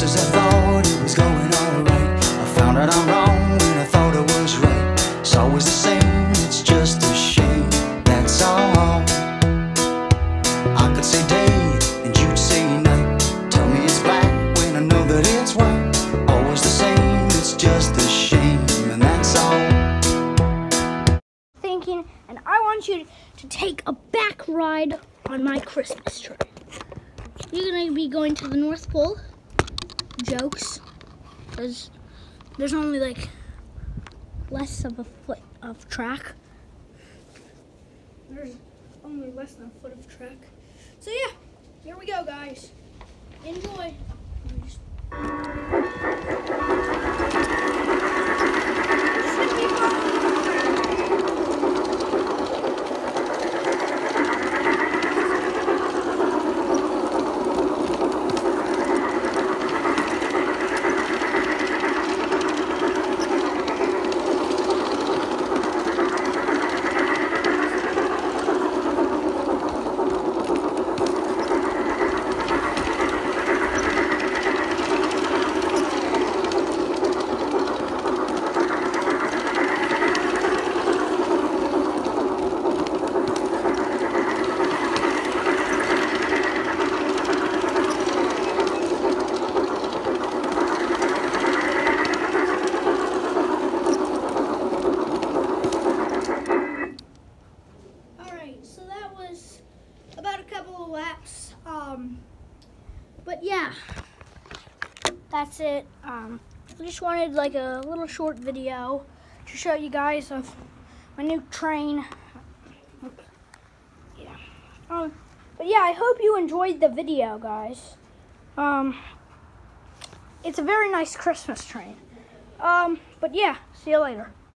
just as I thought it was going alright. I found out I'm wrong when I thought it was right. It's always the same, it's just a shame, that's all. I could say day and you'd say night. Tell me it's black when I know that it's white. Always the same, it's just a shame, and that's all. Thinking, and I want you to take a back ride on my Christmas tree. You're going to be going to the North Pole. Jokes. Because there's only like less of a foot of track. There's only less than a foot of track. So yeah, here we go guys. Enjoy. Alright, so that was laps. Um, but yeah, that's it. Um, I just wanted like a little short video to show you guys of my new train. Yeah. Um, but yeah, I hope you enjoyed the video, guys. Um, it's a very nice Christmas train. Um, but yeah, see you later.